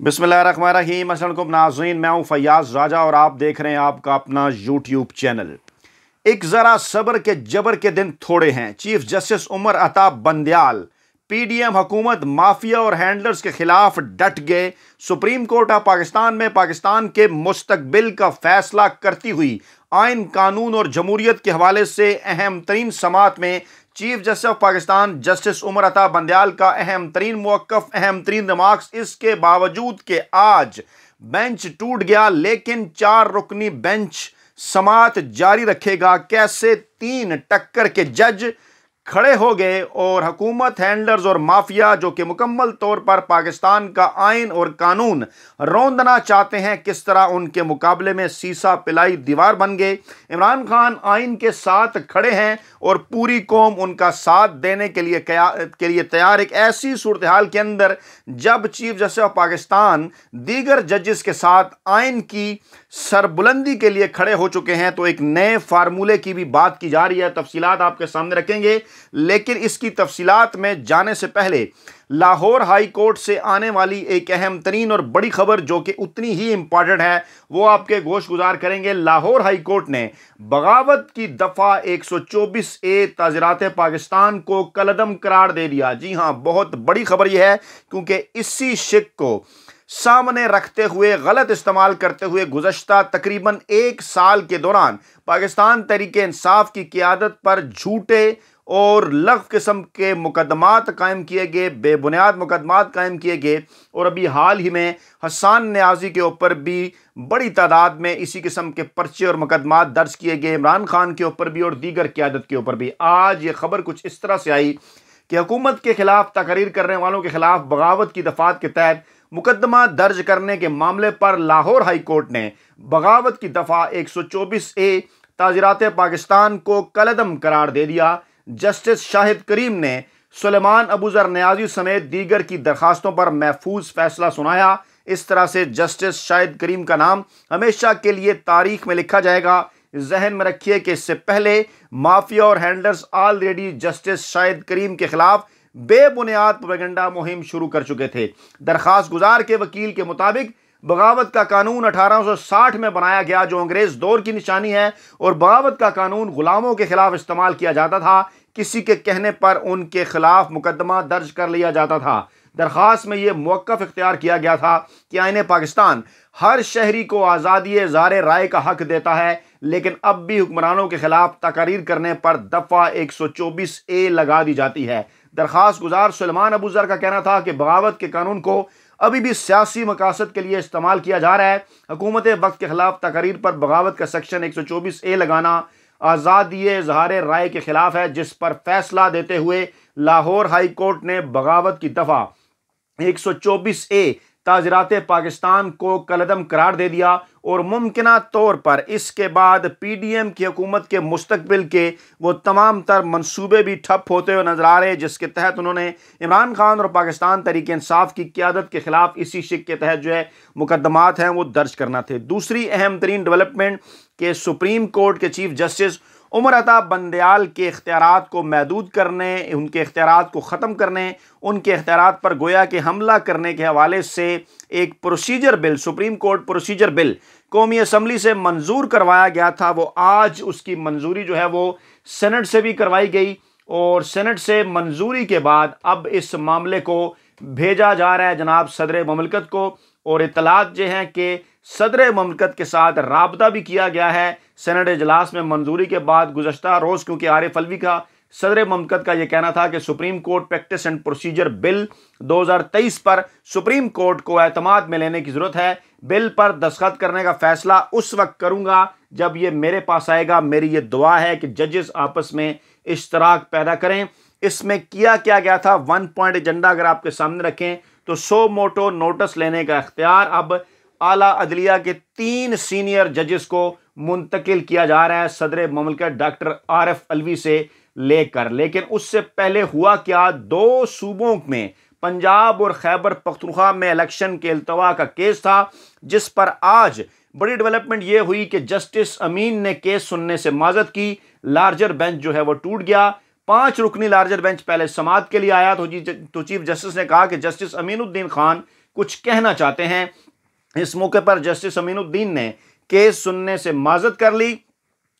बिसमीम नाजीन मैं हूँ फयाज राजा और आप देख रहे हैं आपका अपना यूट्यूब चैनल। एक ज़रा सब्र के जबर के दिन थोड़े हैं। Chief justice Umar Ata Bandial, PDM हुकूमत, माफिया और हैंडलर्स के खिलाफ डट गए। सुप्रीम कोर्ट ऑफ़ पाकिस्तान में पाकिस्तान के मुस्तबिल का फैसला करती हुई आइन कानून और जमहूरियत के हवाले से अहम तरीन समात में chief justice of Pakistan justice Umar Ata Bandial का अहम तरीन मौकफ अहम तरीन रिमार्क्स। इसके बावजूद के आज बेंच टूट गया, लेकिन चार रुकनी बेंच समात जारी रखेगा। कैसे तीन टक्कर के जज खड़े हो गए और हुकूमत हैंडलर्स और माफिया, जो कि मुकम्मल तौर पर पाकिस्तान का आइन और कानून रौंदना चाहते हैं, किस तरह उनके मुकाबले में सीसा पिलाई दीवार बन गए। इमरान खान आइन के साथ खड़े हैं और पूरी कौम उनका साथ देने के लिए के लिए तैयार। एक ऐसी सूरत हाल के अंदर, जब चीफ जस्टिस ऑफ़ पाकिस्तान दीगर जजेस के साथ आइन की सरबुलंदी के लिए खड़े हो चुके हैं तो एक नए फार्मूले की भी बात की जा रही है। तफसीत आपके सामने रखेंगे। लेकिन इसकी तफसीलात में जाने से पहले लाहौर हाई कोर्ट से आने वाली एक अहम तरीन और बड़ी खबर जो कि उतनी ही इंपॉर्टेंट है, वो आपके गोश गुजार करेंगे। लाहौर हाई कोर्ट ने बगावत की दफ़ा 124 ए तजरात पाकिस्तान को कलदम करार दे दिया। जी हाँ बहुत बड़ी खबर यह है, क्योंकि इसी शिक को सामने रखते हुए, गलत इस्तेमाल करते हुए गुजशत तकरीबन एक साल के दौरान पाकिस्तान तरीके इंसाफ की क्यादत पर झूठे और लफ किस्म के मुकदमात कायम किए गए, बेबुनियाद मुकदमात कायम किए गए और अभी हाल ही में हसान न्याजी के ऊपर भी बड़ी तादाद में इसी किस्म के पर्चे और मुकदमात दर्ज किए गए। इमरान खान के ऊपर भी और दीगर क्यादत के ऊपर भी। आज ये खबर कुछ इस तरह से आई कि हुकूमत के खिलाफ तकरीर करने वालों के खिलाफ बगावत की दफात के तहत मुकदमा दर्ज करने के मामले पर लाहौर हाई कोर्ट ने बगावत की दफ़ा 124 ए ताजरात पाकिस्तान को कलदम करार दे दिया। जस्टिस शाहिद करीम ने सुलेमान अबूजर न्याजी समेत दीगर की दरखास्तों पर महफूज फैसला सुनाया। इस तरह से जस्टिस शाहिद करीम का नाम हमेशा के लिए तारीख में लिखा जाएगा। जहन में रखिए कि इससे पहले माफिया और handlers already justice Shahid Karim के खिलाफ बेबुनियाद प्रोपेगेंडा मुहिम शुरू कर चुके थे। दरखास्त गुजार के वकील के मुताबिक बगावत का कानून 1860 में बनाया गया, जो अंग्रेज़ दौर की निशानी है, और बगावत का कानून गुलामों के खिलाफ इस्तेमाल किया जाता था। किसी के कहने पर उनके खिलाफ मुकदमा दर्ज कर लिया जाता था। दरख्वास्त में यह मौक़ इख्तियार किया गया था कि आइन पाकिस्तान हर शहरी को आज़ादी जार राय का हक देता है, लेकिन अब भी हुक्मरानों के खिलाफ तकरीर करने पर दफ़ा 124 ए लगा दी जाती है। दरख्वास्त गुजार सलमान अबूजर का कहना था कि बगावत के कानून को अभी भी सियासी मकासद के लिए इस्तेमाल किया जा रहा है। हुकूमत वक्त के खिलाफ तकरीर पर बगावत का सेक्शन एक सौ चौबीस ए लगाना आज़ादी इजहार राय के खिलाफ है, जिस पर फैसला देते हुए लाहौर हाई कोर्ट ने बगावत की दफ़ा। एक सौ चौबीस ए ताजरात पाकिस्तान को कलदम करार दे दिया और मुमकिन तौर पर इसके बाद पी डी एम की हुकूमत के मुस्तबिल के वो तमाम तर मनसूबे भी ठप होते हुए नज़र आ रहे जिसके तहत उन्होंने इमरान खान और पाकिस्तान तरीके इंसाफ की क्यादत के खिलाफ इसी शिक के तहत जो है मुकदमात हैं वो दर्ज करना थे। दूसरी अहम तरीन डेवलपमेंट के सुप्रीम कोर्ट के चीफ जस्टिस उमर अता बंदयाल के इख्तियार को महदूद करने, उनके इख्तियार को ख़त्म करने, उनके इख्तियार पर गोया के हमला करने के हवाले से एक procedure bill, supreme court procedure bill कौमी असम्बली से मंजूर करवाया गया था। वो आज उसकी मंजूरी जो है वो सेनेट से भी करवाई गई और सेनेट से मंजूरी के बाद अब इस मामले को भेजा जा रहा है जनाब सदर ममलकत को और इतलात जो हैं कि सदर ममलकत के साथ रबता भी किया गया है। सेनेट इजलास में मंजूरी के बाद गुजशत रोज़ क्योंकि आरिफ अलवी का सदर ममकत का यह कहना था कि supreme court practice and procedure bill 2023 पर सुप्रीम कोर्ट को एतमाद में लेने की ज़रूरत है। बिल पर दस्खत करने का फैसला उस वक्त करूँगा जब ये मेरे पास आएगा। मेरी ये दुआ है कि जजेस आपस में इश्तराक पैदा करें। इसमें किया क्या गया था? वन पॉइंट एजेंडा अगर आपके सामने रखें तो सो मोटो नोटिस लेने का अख्तियार अब आला अदलिया के तीन सीनियर जजेस को मुंतकिल किया जा रहा है सदर ममलकत डॉक्टर आर एफ़ अलवी से लेकर। लेकिन उससे पहले हुआ क्या? दो सूबों में पंजाब और खैबर पख्तूनख्वा में इलेक्शन के अल्तवा का केस था जिस पर आज बड़ी डेवलपमेंट यह हुई कि जस्टिस अमीन ने केस सुनने से माजत की। लार्जर बेंच जो है वो टूट गया। पाँच रुकनी लार्जर बेंच पहले समात के लिए आया। तो, तो चीफ जस्टिस ने कहा कि जस्टिस अमीनुद्दीन खान कुछ कहना चाहते हैं। इस मौके पर जस्टिस अमीनुद्दीन ने केस सुनने से माजत कर ली।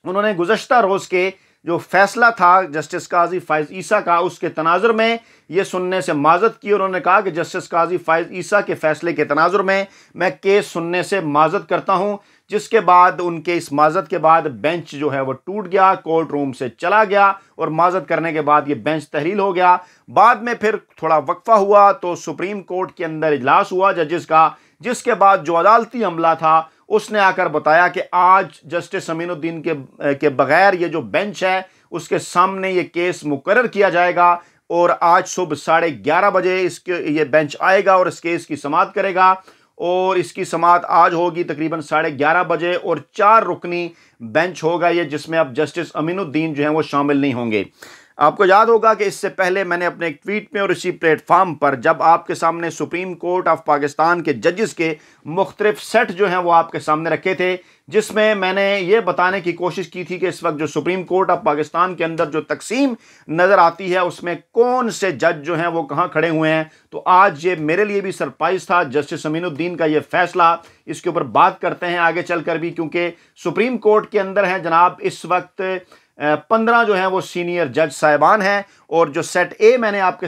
उन्होंने गुजशत रोज़ के जो फैसला था जस्टिस काजी फायज ईसा का, उसके तनाजुर में ये सुनने से माजत की। उन्होंने कहा कि जस्टिस काजी फायज ईसा के फैसले के तनाजुर में मैं केस सुनने से माजत करता हूँ, जिसके बाद उनके इस माजत के बाद बेंच जो है वो टूट गया, कोर्ट रूम से चला गया और माजत करने के बाद ये बेंच तहरील हो गया। बाद में फिर थोड़ा वक्फा हुआ तो सुप्रीम कोर्ट के अंदर इजलास हुआ, जजेस का जिसके बाद जो अदालती अमला था, उसने आकर बताया कि आज जस्टिस अमीनुद्दीन के के बगैर ये जो बेंच है, उसके सामने ये केस मुकर किया जाएगा और आज सुबह साढ़े ग्यारह बजे इसके, ये बेंच आएगा और इस केस की समात करेगा। और इसकी समात आज होगी तकरीबन साढ़े ग्यारह बजे और चार रुकनी बेंच होगा ये, जिसमें अब जस्टिस अमीनुद्दीन जो है वो शामिल नहीं होंगे। आपको याद होगा कि इससे पहले मैंने अपने एक ट्वीट में और इसी प्लेटफॉर्म पर जब आपके सामने सुप्रीम कोर्ट ऑफ़ पाकिस्तान के जजेस के मुख्तलिफ़ सेट जो हैं वो आपके सामने रखे थे, जिसमें मैंने ये बताने की कोशिश की थी कि इस वक्त जो सुप्रीम कोर्ट ऑफ़ पाकिस्तान के अंदर जो तकसीम नज़र आती है, उसमें कौन से जज जो हैं वो कहाँ खड़े हुए हैं? तो आज ये मेरे लिए भी सरप्राइज़ था। जस्टिस अमीनुद्दीन का ये फैसला, इसके ऊपर बात करते हैं आगे चलकर भी, क्योंकि सुप्रीम कोर्ट के अंदर हैं जनाब, इस वक्त पंद्रह जो है वो सीनियर जज साहिबान हैं और जो सेट ए मैंने आपके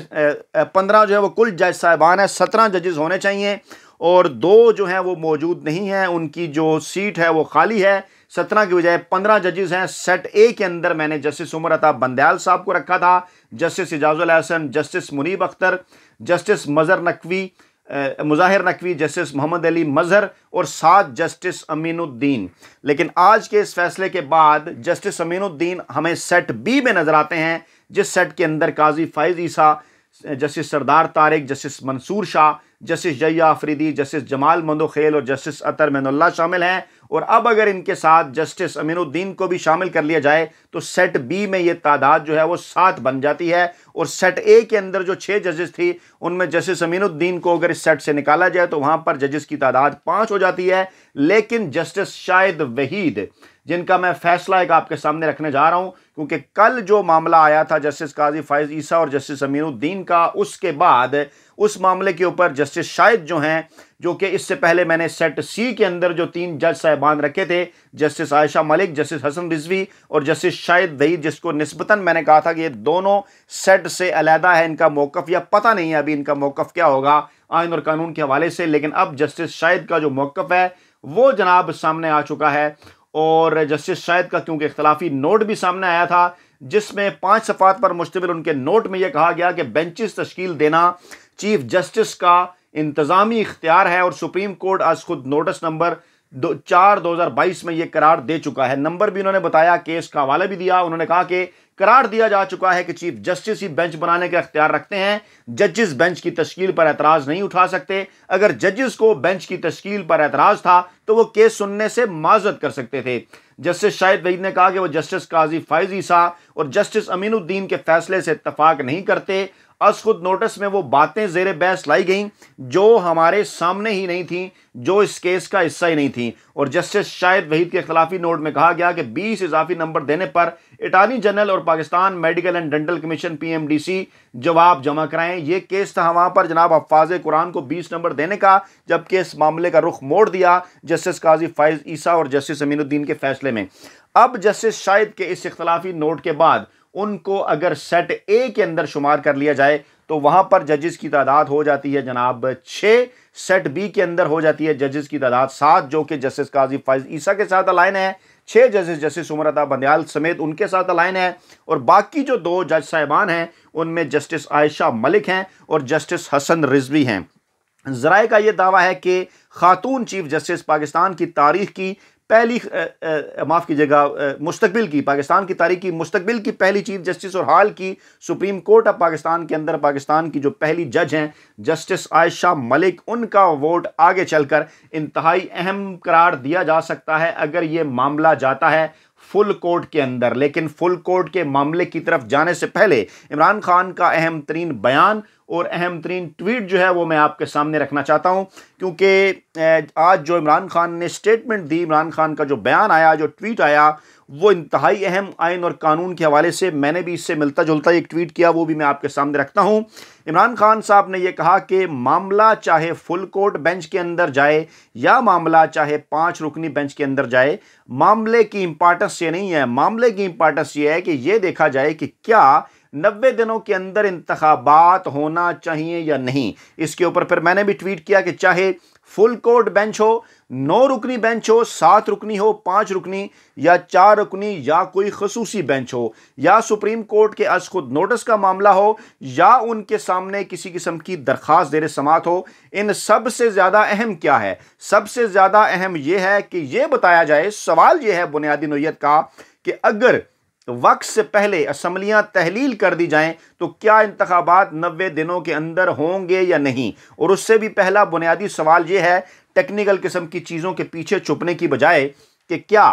पंद्रह जो है वो कुल जज साहिबान है, सत्रह जजेस होने चाहिए और दो जो हैं वो मौजूद नहीं हैं, उनकी जो सीट है वो खाली है। सत्रह की बजाय पंद्रह जजेस हैं। सेट ए के अंदर मैंने जस्टिस उमर अता बंदयाल साहब को रखा था, justice Ijazul Hassan, justice Munib Akhtar, justice Mazhar Naqvi Muzahir Naqvi, justice Mohammad Ali Mazhar और सात जस्टिस अमीनुद्दीन। लेकिन आज के इस फैसले के बाद जस्टिस अमीनुद्दीन हमें सेट बी में नज़र आते हैं, जिस सेट के अंदर Qazi Faez Isa, justice Sardar Tariq, justice Mansoor Shah, justice Yahya Afridi justice Jamal Mandokhail और जस्टिस अतर मैनुल्ला शामिल हैं। और अब अगर इनके साथ जस्टिस अमीनुद्दीन को भी शामिल कर लिया जाए तो सेट बी में ये तादाद जो है वो सात बन जाती है। और सेट ए के अंदर जो छः जजेस थी, उनमें जस्टिस अमीनुद्दीन को अगर इस सेट से निकाला जाए तो वहाँ पर जजेस की तादाद पाँच हो जाती है। लेकिन जस्टिस शायद वहीद, जिनका मैं फैसला एक आपके सामने रखने जा रहा हूँ क्योंकि कल जो मामला आया था जस्टिस काजी फायज ईसा और जस्टिस अमीनुद्दीन का, उसके बाद उस मामले के ऊपर जस्टिस शाहिद जो हैं, जो कि इससे पहले मैंने सेट सी के अंदर जो तीन जज साहबान रखे थे, जस्टिस आयशा मलिक, जस्टिस हसन रिजवी और जस्टिस शाहिद वहीद जिसको नस्बता मैंने कहा था कि ये दोनों सेट से अलहदा है, इनका मौकफ़, या पता नहीं है अभी इनका मौकफ़ क्या होगा आइन और कानून के हवाले से, लेकिन अब जस्टिस शाहिद का जो मौकफ़ है, वो जनाब सामने आ चुका है। और जस्टिस शायद का क्योंकि इख्तलाफी नोट भी सामने आया था, जिसमें पाँच सफ़ात पर मुश्तमिल उनके नोट में यह कहा गया कि बेंचिस तश्कील देना चीफ जस्टिस का इंतज़ामी इख्तियार है और सुप्रीम कोर्ट आज खुद नोटिस नंबर दो, चार दो हज़ार बाईस में यह करार दे चुका है। नंबर भी उन्होंने बताया, केस का हवाला भी दिया, उन्होंने कहा कि करार दिया जा चुका है कि चीफ जस्टिस ही बेंच बनाने का अख्तियार रखते हैं। जजेस बेंच की तश्कील पर एतराज़ नहीं उठा सकते। अगर जजेस को बेंच की तश्कील पर एतराज़ था तो वो केस सुनने से माजत कर सकते थे। जस्टिस शाहिद वहीद ने कहा कि वो जस्टिस काजी फायजी शाह और जस्टिस अमीनुद्दीन के फैसले से इतफाक नहीं करते। अस खुद नोटिस में वो बातें जेर बहस लाई गई, जो हमारे सामने ही नहीं थी, जो इस केस का हिस्सा ही नहीं थी। और जस्टिस शाहिद वहीद के खिलाफी नोट में कहा गया कि 20 इजाफी नंबर देने पर अटार्नी जनरल और Pakistan medical and dental commission PMDC जवाब जमा कराएँ। ये केस था वहाँ पर जनाब अफाज कुरान को 20 नंबर देने का जबकि इस मामले का रुख मोड़ दिया जस्टिस काजी फाइज ईसा और जस्टिस अमीनुद्दीन के फैसले में। अब जस्टिस शाहिद के इस इख्तलाफी नोट के बाद उनको अगर सेट ए के अंदर शुमार कर लिया जाए तो वहाँ पर जजेस की तादाद हो जाती है जनाब छः सेट बी के अंदर हो जाती है जजेस की तादाद सात, जो कि जस्टिस काजी फाइज ईसा के साथ अलाइन है। छः जजेस जस्टिस उमरता बंदयाल समेत उनके साथ अलाइन है, और बाकी जो दो जज साहिबान हैं, उनमें जस्टिस आयशा मलिक हैं और जस्टिस हसन रिजवी हैं। जराए का यह दावा है कि खातून चीफ जस्टिस पाकिस्तान की तारीख की पहली माफ़ कीजिएगा मुस्तबिल की, पाकिस्तान की तारीख की मुस्तबिल की पहली चीफ जस्टिस और हाल की सुप्रीम कोर्ट ऑफ़ पाकिस्तान के अंदर, पाकिस्तान की जो पहली जज हैं, जस्टिस आयशा मलिक, उनका वोट आगे चलकर इंतहाई अहम करार दिया जा सकता है अगर ये मामला जाता है फुल कोर्ट के अंदर। लेकिन फुल कोर्ट के मामले की तरफ़ जाने से पहले इमरान खान का अहम तरीन बयान और अहम तरीन ट्वीट जो है वो मैं आपके सामने रखना चाहता हूँ, क्योंकि आज जो इमरान खान ने स्टेटमेंट दी, इमरान खान का जो बयान आया, जो ट्वीट आया, वो इंतहाई अहम आइन और कानून के हवाले से मैंने भी इससे मिलता जुलता एक ट्वीट किया, वो भी मैं आपके सामने रखता हूँ। इमरान खान साहब ने यह कहा कि मामला चाहे फुल कोर्ट बेंच के अंदर जाए या मामला चाहे पाँच रुकनी बेंच के अंदर जाए, मामले की इंपॉर्टेंस ये नहीं है। मामले की इंपॉर्टेंस ये है कि ये देखा जाए कि क्या नब्बे दिनों के अंदर इंतबात होना चाहिए या नहीं? इसके ऊपर फिर मैंने भी ट्वीट किया कि चाहे फुल कोर्ट बेंच हो, नौ रुकनी बेंच हो, सात रुकनी हो, पाँच रुकनी, या चार रुकनी, या कोई खसूसी बेंच हो, या सुप्रीम कोर्ट के अज खुद नोटिस का मामला हो, या उनके सामने किसी किस्म की दरख्वास्त देर समात हो, इन सबसे ज़्यादा अहम क्या है? सबसे ज़्यादा अहम यह है कि यह बताया जाए, सवाल यह है बुनियादी नोयत का कि अगर वक्त से पहले असम्बलियाँ तहलील कर दी जाएँ तो क्या इंतबात नबे दिनों के अंदर होंगे या नहीं? और उससे भी पहला बुनियादी सवाल यह है टेक्निकल किस्म की चीज़ों के पीछे छुपने की बजाय, कि क्या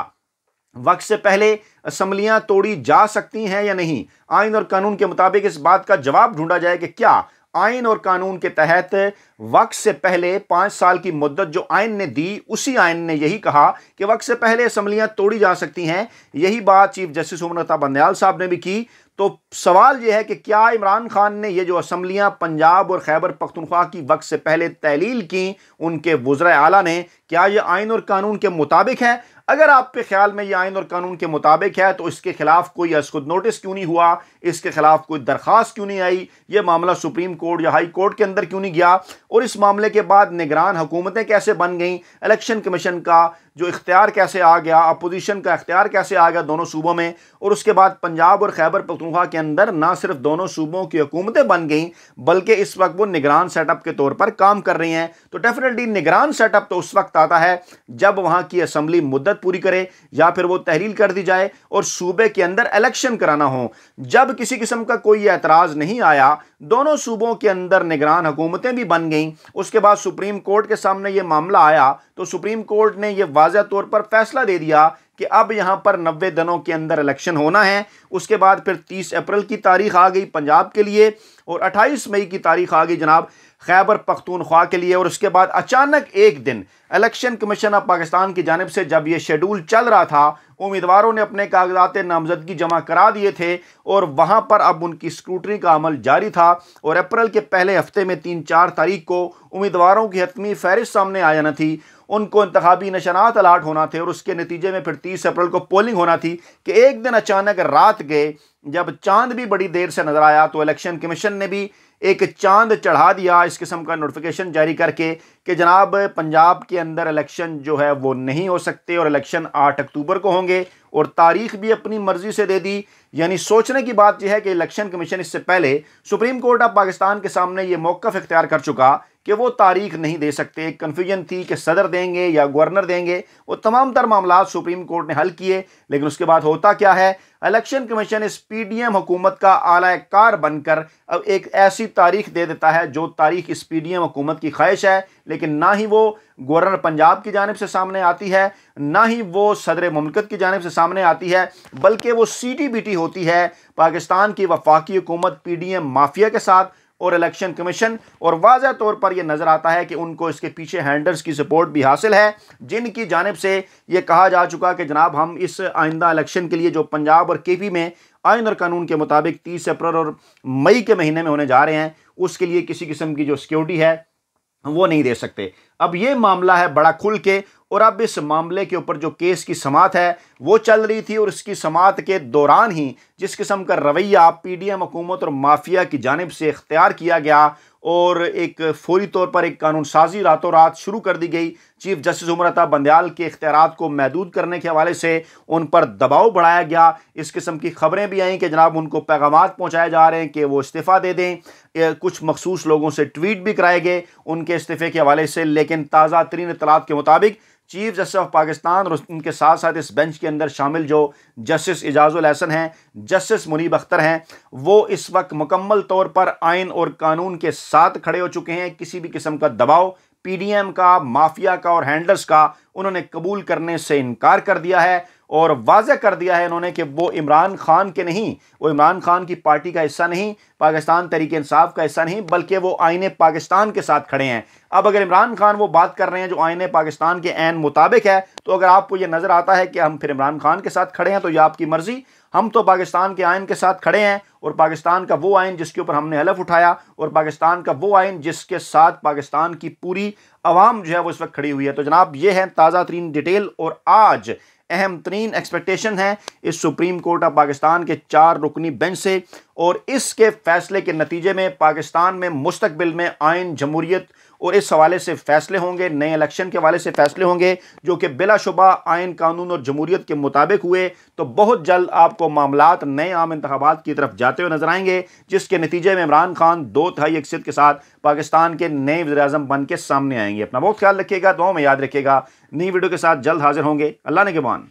वक्त से पहले असम्बलियाँ तोड़ी जा सकती हैं या नहीं? आइन और कानून के मुताबिक इस बात का जवाब ढूंढा जाए कि क्या आइन और कानून के तहत वक्त से पहले पाँच साल की मुद्दत जो आइन ने दी, उसी आइन ने यही कहा कि वक्त से पहले असम्बलियाँ तोड़ी जा सकती हैं। यही बात चीफ जस्टिस उमरता बंदयाल साहब ने भी की। तो सवाल यह है कि क्या इमरान खान ने ये जो असम्बलियाँ पंजाब और खैबर पख्तनख्वा की वक्त से पहले तहलील की, उनके वज्र आला ने, क्या ये आइन और कानून के मुताबिक है? अगर आपके ख्याल में ये आइन और कानून के मुताबिक है तो इसके खिलाफ कोई असखुद नोटिस क्यों नहीं हुआ? इसके खिलाफ कोई दरख्वास्त क्यों नहीं आई? ये मामला सुप्रीम कोर्ट या हाई कोर्ट के अंदर क्यों नहीं गया? और इस मामले के बाद निगरान हुकूमतें कैसे बन गई? इलेक्शन कमीशन का जो इख्तियार कैसे आ गया? अपोजिशन का इख्तियार कैसे आ गया दोनों सूबों में? और उसके बाद पंजाब और खैबर पख्तूनख्वा के अंदर ना सिर्फ़ दोनों सूबों की हुकूमतें बन गई, बल्कि इस वक्त वो निगरान सेटअप के तौर पर काम कर रही हैं। तो डेफिनेटली निगरान सेटअप तो उस वक्त आता है, जब वहाँ की असम्बली मुद्दत पूरी करे या फिर वो तहलील कर दी जाए और सूबे के अंदर इलेक्शन कराना हो। जब किसी किस्म का कोई एतराज़ नहीं आया, दोनों सूबों के अंदर निगरान हुकूमतें भी बन गईं। उसके बाद सुप्रीम कोर्ट के सामने ये मामला आया तो सुप्रीम कोर्ट ने यह वाजह तौर पर फैसला दे दिया कि अब यहाँ पर नब्बे दिनों के अंदर इलेक्शन होना है। उसके बाद फिर तीस अप्रैल की तारीख आ गई पंजाब के लिए और अट्ठाईस मई की तारीख आ गई जनाब खैबर पख्तूनख्वा के लिए। और उसके बाद अचानक एक दिन इलेक्शन कमीशन ऑफ़ पाकिस्तान की जानब से जब यह शेड्यूल चल रहा था, उम्मीदवारों ने अपने कागजात नामजदगी जमा करा दिए थे और वहाँ पर अब उनकी स्क्रूटनी का अमल जारी था और अप्रैल के पहले हफ़्ते में तीन चार तारीख को उम्मीदवारों की हतमी फहरिस्त सामने आ जाना थी। उनको इंतबी नशनात अलाट होना थे और उसके नतीजे में फिर तीस अप्रैल को पोलिंग होना थी कि एक दिन अचानक रात गए, जब चाँद भी बड़ी देर से नज़र आया तो इलेक्शन कमीशन ने भी एक चाँद चढ़ा दिया इस किस्म का नोटिफिकेशन जारी करके कि जनाब, पंजाब के अंदर इलेक्शन जो है वो नहीं हो सकते और इलेक्शन आठ अक्टूबर को होंगे और तारीख भी अपनी मर्ज़ी से दे दी। यानी सोचने की बात यह है कि इलेक्शन कमीशन इससे पहले सुप्रीम कोर्ट ऑफ़ पाकिस्तान के सामने ये मौकफ इख्तियार कर चुका कि वो तारीख नहीं दे सकते। कन्फ्यूज़न थी कि सदर देंगे या गवर्नर देंगे वो तमाम तर मामला सुप्रीम कोर्ट ने हल किए। लेकिन उसके बाद होता क्या है? इलेक्शन कमीशन इस पी डी एम हुकूमत का आलाकार बनकर अब एक ऐसी तारीख दे देता है, जो तारीख इस पी डी एम हुकूमत की ख्वाहिश है, लेकिन ना ही वो गवर्नर पंजाब की जानब से सामने आती है, ना ही वो सदर ममलकत की जानब से सामने आती है, बल्कि वो सी टी बी टी होती है, पाकिस्तान की वफाकी हुकूमत पी डी एम माफिया के साथ और इलेक्शन कमीशन, और वाज तौर पर यह नज़र आता है कि उनको इसके पीछे हैंडर्स की सपोर्ट भी हासिल है, जिनकी जानब से ये कहा जा चुका कि जनाब हम इस आइंदा इलेक्शन के लिए जो पंजाब और के पी में आइन और कानून के मुताबिक तीस अप्रैल और मई के महीने में होने जा रहे हैं। उसके लिए किसी किस्म की जो सिक्योरिटी है, वो नहीं दे सकते। अब ये मामला है बड़ा खुल के, और अब इस मामले के ऊपर जो केस की समात है, वो चल रही थी, और इसकी समात के दौरान ही जिस किस्म का रवैया पी डी एम हुकूमत और माफिया की जानब से इख्तियार किया गया और एक फौरी तौर पर एक कानून साजी रातों रात शुरू कर दी गई। चीफ जस्टिस उमरता बंदयाल के इख्तियार को महदूद करने के हवाले से उन पर दबाव बढ़ाया गया। इस किस्म की खबरें भी आई कि जनाब उनको पैगाम पहुँचाए जा रहे हैं कि वो इस्तीफ़ा दे दें। कुछ मखसूस लोगों से ट्वीट भी कराए गए उनके इस्तीफ़े के हवाले से, लेकिन ताज़ा तरीन इतलात के मुताबिक चीफ जस्टिस ऑफ़ पाकिस्तान और उनके साथ साथ इस बेंच के अंदर शामिल जो जस्टिस एजाजुल हसन हैं, जस्टिस मुनीब अख्तर हैं, वो इस वक्त मुकम्मल तौर पर आइन और कानून के साथ खड़े हो चुके हैं। किसी भी किस्म का दबाव पीडीएम का, माफिया का और हैंडलर्स का उन्होंने कबूल करने से इनकार कर दिया है। और वाजह कर दिया है इन्होंने कि वो इमरान खान के नहीं, वो इमरान खान की पार्टी का हिस्सा नहीं, पाकिस्तान तरीके इंसाफ का हिस्सा नहीं, बल्कि वो आइन पाकिस्तान के साथ खड़े हैं। अब अगर इमरान खान वो बात कर रहे हैं जो आइन पाकिस्तान के एन मुताबिक है तो अगर आपको ये नज़र आता है कि हम फिर इमरान खान के साथ खड़े हैं तो ये आपकी मर्ज़ी। हम तो पाकिस्तान के आइन के साथ खड़े हैं और पाकिस्तान का वो आइन जिसके ऊपर हमने हलफ उठाया और पाकिस्तान का वो आइन जिसके साथ पाकिस्तान की पूरी आवाम जो है वो इस वक्त खड़ी हुई है। तो जनाब, ये है ताज़ा तरीन डिटेल और आज अहम तरीन एक्सपेक्टेशन है। इस सुप्रीम कोर्ट ऑफ़ पाकिस्तान के चार रुकनी बेंच से और इसके फैसले के नतीजे में पाकिस्तान में मुस्तबिल में आयन जमहूरियत और इस हवाले से फैसले होंगे, नए इलेक्शन के हवाले से फैसले होंगे, जो कि बिलाशुबा आयन कानून और जमहूरियत के मुताबिक हुए। तो बहुत जल्द आपको मामला नए आम इंतबात की तरफ़ जाते हुए नज़र आएँगे, जिसके नतीजे में इमरान खान दो तिहाई अक्सत के साथ पाकिस्तान के नए वजी अजम बन के सामने आएँगे। अपना बहुत ख्याल रखिएगा दो में याद रखिएगा। नई वीडियो के साथ जल्द हाजिर होंगे। अल्लाह ने के मान